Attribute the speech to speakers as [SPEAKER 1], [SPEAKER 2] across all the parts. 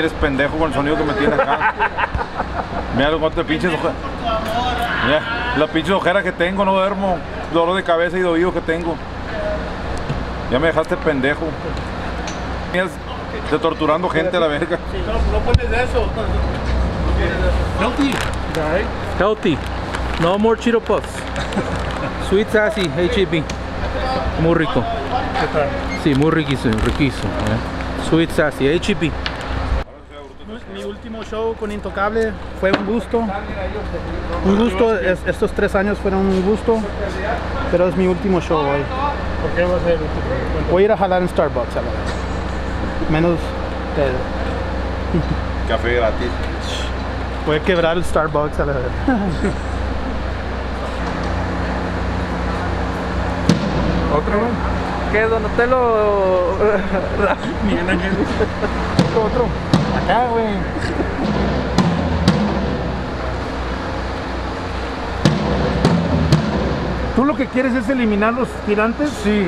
[SPEAKER 1] Tienes pendejo con el sonido que me tienes acá. Mira los cuantos pinches ojeras. Mira, las pinches ojeras que tengo, no duermo. Dolor de cabeza y de oído que tengo. Ya me dejaste pendejo. De torturando gente a la verga.
[SPEAKER 2] No, no pones eso. Healthy.
[SPEAKER 3] Healthy. No more Cheeto Puffs. Sweet Sassy, HEB. Muy rico.
[SPEAKER 2] ¿Qué tal?
[SPEAKER 3] Sí, muy riquísimo, riquísimo. eh. Sweet Sassy, HEB.
[SPEAKER 2] Último show con Intocable fue un gusto. Un gusto, es- estos tres años fueron un gusto, pero es mi último show hoy.
[SPEAKER 4] ¿Por qué va a ser el último?
[SPEAKER 2] Voy a ir a jalar en Starbucks a la vez. Menos pedo.
[SPEAKER 1] Café gratis.
[SPEAKER 2] Voy a quebrar el Starbucks a la vez.
[SPEAKER 4] ¿Otro?
[SPEAKER 3] ¿Qué, Donatello?
[SPEAKER 2] Otro. Acá, güey. ¿Tú lo que quieres es eliminar los tirantes? Sí.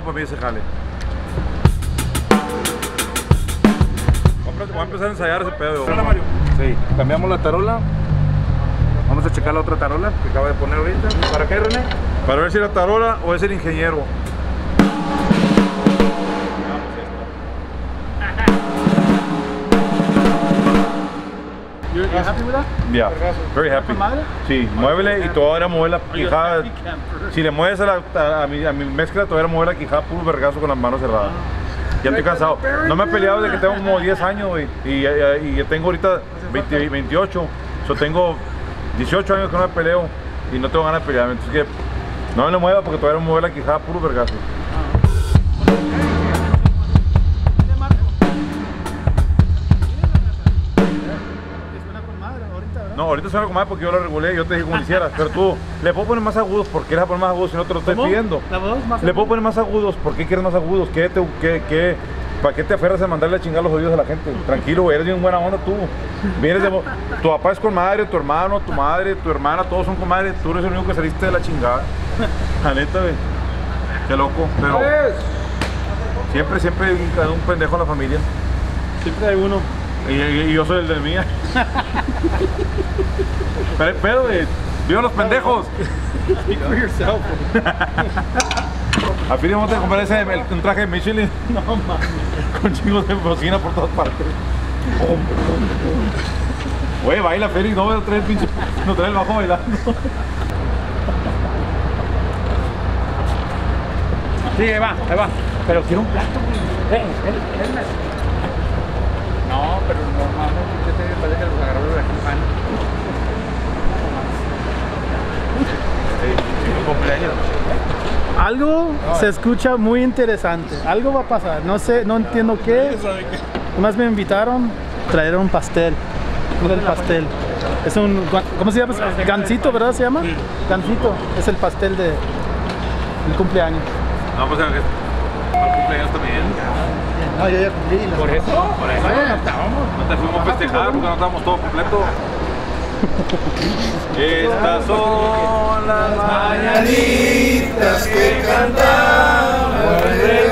[SPEAKER 1] Para mí ese jale. Voy a- empezar a ensayar ese pedo.
[SPEAKER 4] Mario.
[SPEAKER 1] Sí, cambiamos la tarola. Vamos a checar la otra tarola que acaba de poner ahorita.
[SPEAKER 4] ¿Para qué, René?
[SPEAKER 1] Para ver si era tarola o es el ingeniero.
[SPEAKER 2] You, you happy with that?
[SPEAKER 1] Yeah, very happy. Sí, muévele y todavía mover la quijada. Si le mueves a, la, a, a mi, a mi mezcla, todavía mover la quijada puro vergazo con las manos cerradas. Ya estoy cansado. No me he peleado desde que tengo como 10 años, güey. Y, y, tengo ahorita 20 28. Yo tengo 18 años que no me peleo y no tengo ganas de pelear. Entonces que no me lo mueva porque todavía no mover la quijada puro vergazo. No, ahorita suena como más porque yo lo regulé y yo te dije como lo hicieras. Pero tú, le puedo poner más agudos porque quieres poner más agudos si no te lo estoy
[SPEAKER 2] ¿Cómo?
[SPEAKER 1] pidiendo.
[SPEAKER 2] La voz más
[SPEAKER 1] Le puedo poner más agudos. ¿Por qué quieres más agudos? ¿Qué te, qué, qué, ¿Para qué te aferras a mandarle a chingar los oídos a la gente? Tranquilo, güey, eres bien buena onda tú. Vienes de, tu papá es con madre, tu hermano, tu madre, tu hermana, todos son con madre. Tú eres el único que saliste de la chingada. La neta, güey. Qué loco. Pero siempre, siempre hay un, un pendejo en la familia.
[SPEAKER 4] Siempre hay uno.
[SPEAKER 1] Y, y- yo soy el de mía. Pero hay pedo, güey. ¡Viva los pendejos!
[SPEAKER 4] Speak for yourself.
[SPEAKER 1] Al fin vamos a comprar ese, el- un traje de Michelin.
[SPEAKER 4] No mames.
[SPEAKER 1] con chingos de bocina por todas partes. Güey, baila Félix, no, no trae el pinche, no trae el bajo bailando.
[SPEAKER 4] Sí, ahí va, ahí va. Pero quiero un plato, güey. Eh, él, él me- No, pero no mames, ¿qué te parece que los agarró de la campana?
[SPEAKER 1] Cumpleaños.
[SPEAKER 2] Algo se escucha muy interesante. Algo va a pasar. No sé, no entiendo qué. Nomás me invitaron a traer un pastel. El pastel. Es un, ¿cómo se llama? Gansito, ¿verdad? Se llama. Gansito. Es el pastel de el cumpleaños.
[SPEAKER 1] No, pues el cumpleaños también.
[SPEAKER 2] No, yo ya cumplí.
[SPEAKER 4] Por eso, por eso no estábamos.
[SPEAKER 1] No te fuimos a festejar porque no estábamos todos completos. Estas son las mañanitas que Hoy por ser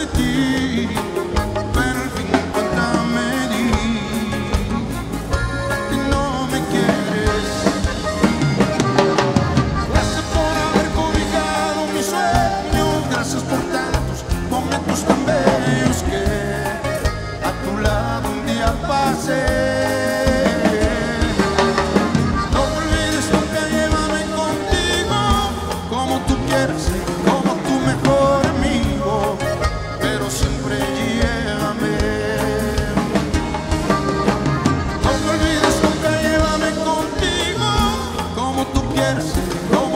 [SPEAKER 5] the deep. yes.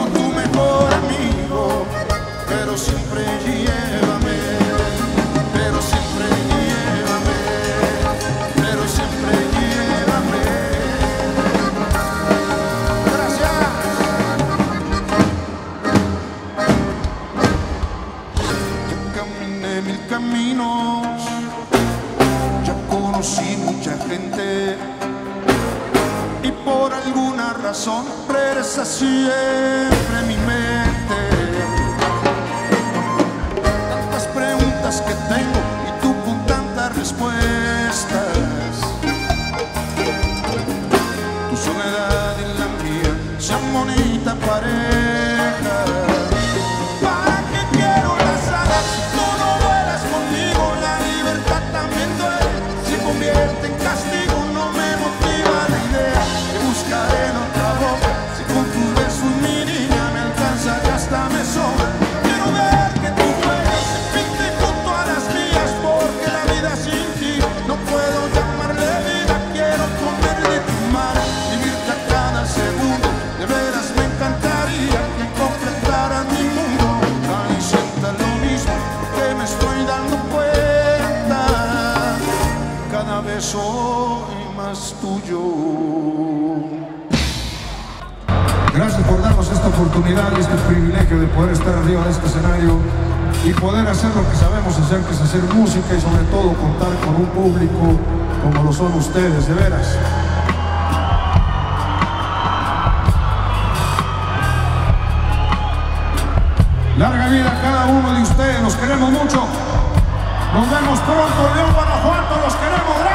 [SPEAKER 5] oportunidad y este privilegio de poder estar arriba de este escenario y poder hacer lo que sabemos hacer, que es hacer música y sobre todo contar con un público como lo son ustedes, de veras. Larga vida a cada uno de ustedes, los queremos mucho. Nos vemos pronto, León Guanajuato, los queremos. gracias.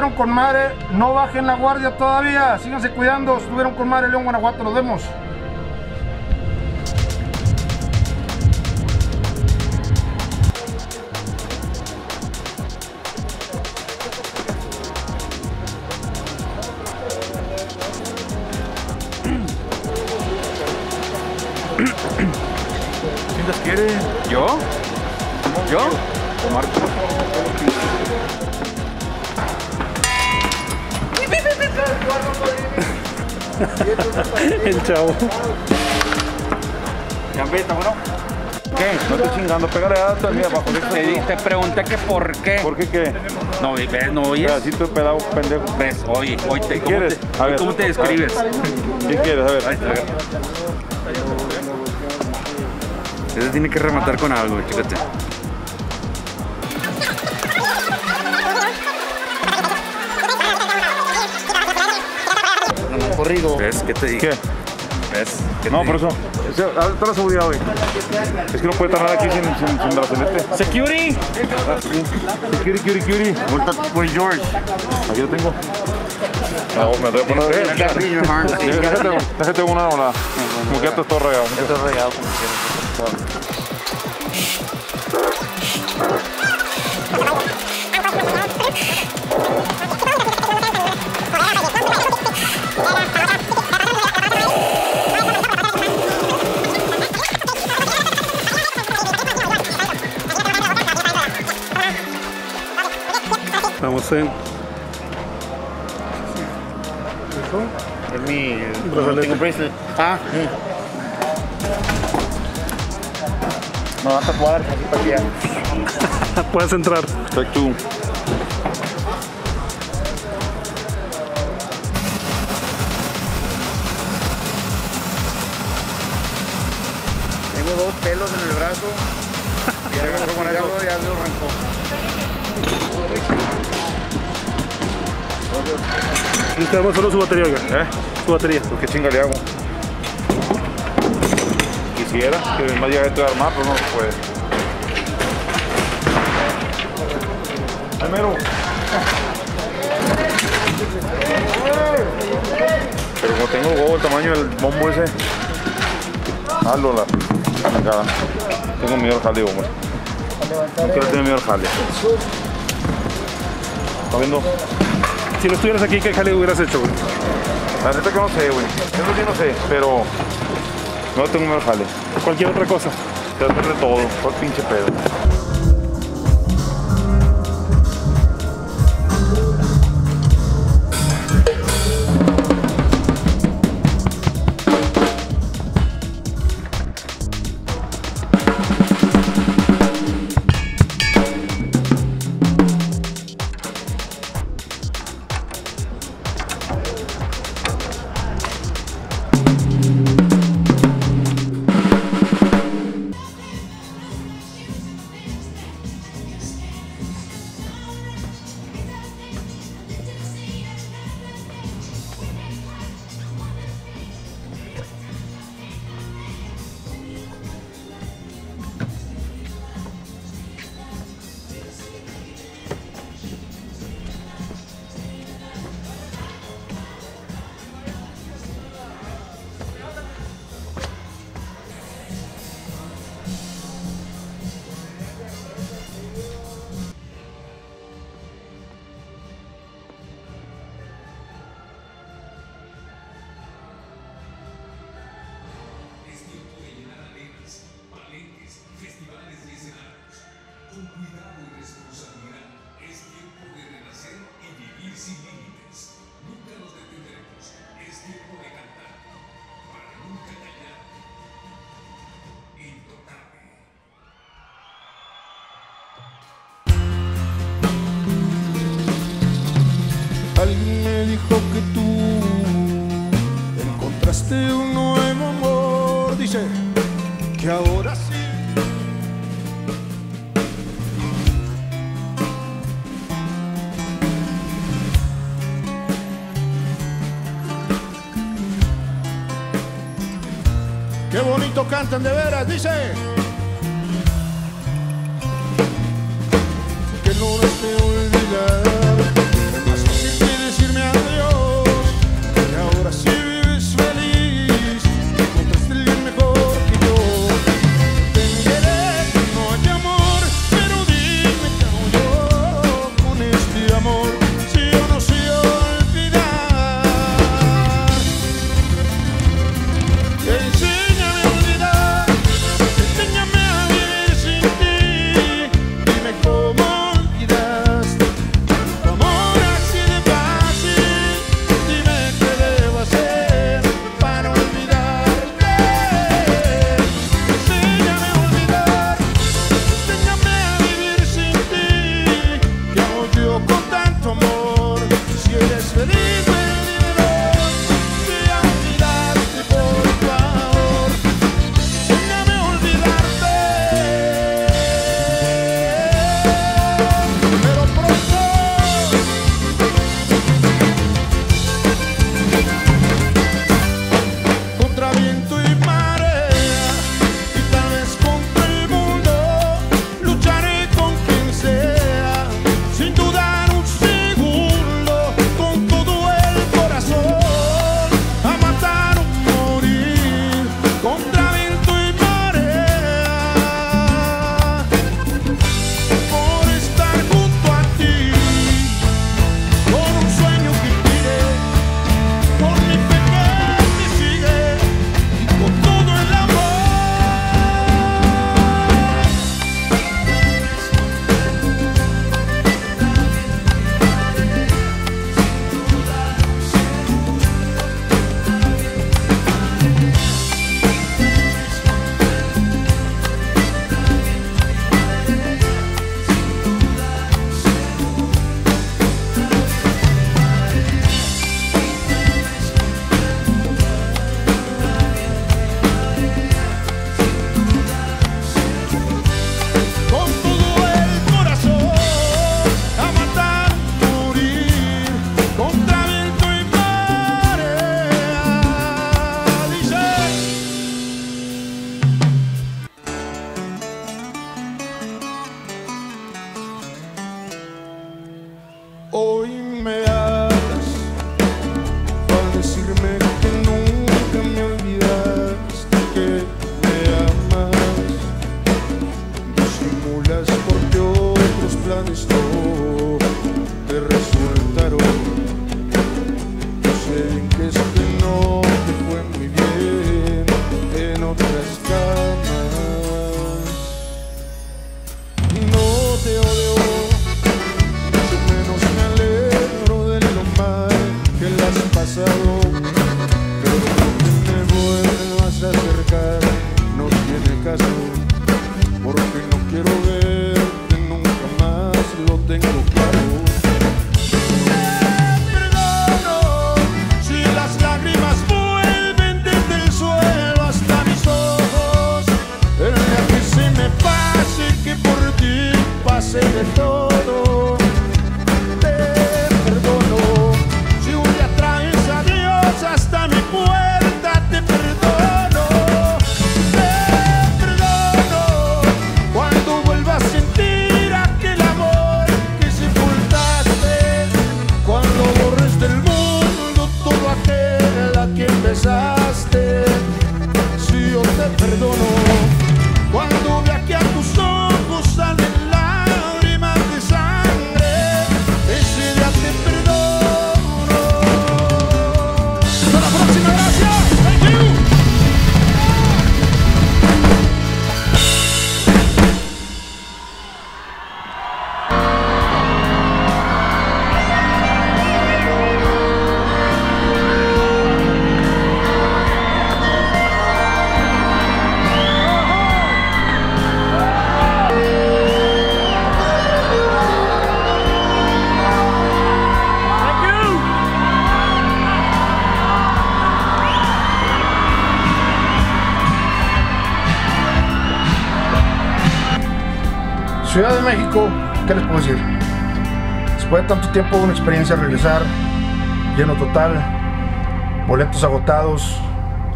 [SPEAKER 5] Estuvieron con madre. No bajen la guardia todavía. Síganse cuidando. Estuvieron con madre León, Guanajuato. Nos vemos.
[SPEAKER 1] ¿Quién las quiere?
[SPEAKER 4] ¿Yo? ¿Yo?
[SPEAKER 2] El chavo.
[SPEAKER 4] Gambeta, bueno. ¿Qué?
[SPEAKER 1] No estoy chingando, pégale al mío abajo.
[SPEAKER 4] Te, te pregunté que por qué.
[SPEAKER 1] ¿Por qué qué?
[SPEAKER 4] No, ves, no oyes.
[SPEAKER 1] Pedacito de pelado pendejo.
[SPEAKER 4] Ves, oye, oye, te, ¿cómo,
[SPEAKER 1] quieres?
[SPEAKER 4] te,
[SPEAKER 1] A ver.
[SPEAKER 4] ¿cómo te describes?
[SPEAKER 1] ¿Qué quieres? A ver.
[SPEAKER 4] Ahí está. Ese tiene que rematar con algo, chécate. ¿Ves? ¿Qué te dije?
[SPEAKER 1] ¿Qué?
[SPEAKER 4] ¿Ves? ¿Qué
[SPEAKER 1] No,
[SPEAKER 4] te
[SPEAKER 1] por eso. Ese- ah, Está la seguridad, güey. Es que no puede estar nada aquí sin, sin, sin brazalete.
[SPEAKER 2] Security.
[SPEAKER 1] Curie, curie, curie.
[SPEAKER 4] Pues George.
[SPEAKER 1] Aquí lo tengo. No, me voy a poner. Déjate, una. Como que ya te estoy regado.
[SPEAKER 2] Estamos en
[SPEAKER 6] Es mi
[SPEAKER 2] Brazalete.
[SPEAKER 6] tengo bracelet. Ah. Me va a tatuar así para que ya.
[SPEAKER 2] Puedes entrar.
[SPEAKER 1] Take
[SPEAKER 2] Necesitamos solo su batería, oiga.
[SPEAKER 1] ¿Eh?
[SPEAKER 2] Su batería.
[SPEAKER 1] ¿Qué chinga le hago? Quisiera que más llegue esto de armar, pero no se puede. Ay, mero. Pero como tengo huevo el tamaño del bombo ese, hazlo la acá. Tengo miedo al jale, hombre. Tener miedo al. ¿Está viendo?
[SPEAKER 2] Si no estuvieras aquí, ¿qué jale hubieras hecho, güey?
[SPEAKER 1] La neta que no sé, güey. Eso sí no sé, pero no tengo al jale.
[SPEAKER 2] Cualquier otra cosa.
[SPEAKER 1] Te hacer de todo, por pinche pedo.
[SPEAKER 7] Bonito cantan de veras, dice.
[SPEAKER 5] me up. si yo te perdono, cuando viajaste.
[SPEAKER 8] Ciudad de México, ¿qué les puedo decir? Después de tanto tiempo, una experiencia regresar, lleno total, boletos agotados,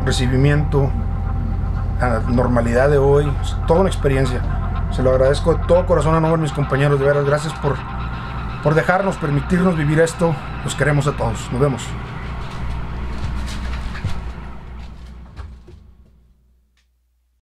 [SPEAKER 8] recibimiento, la normalidad de hoy, toda una experiencia. Se lo agradezco de todo corazón a nombre de mis compañeros, de veras, gracias por, por dejarnos, permitirnos vivir esto. Los queremos a todos. Nos vemos.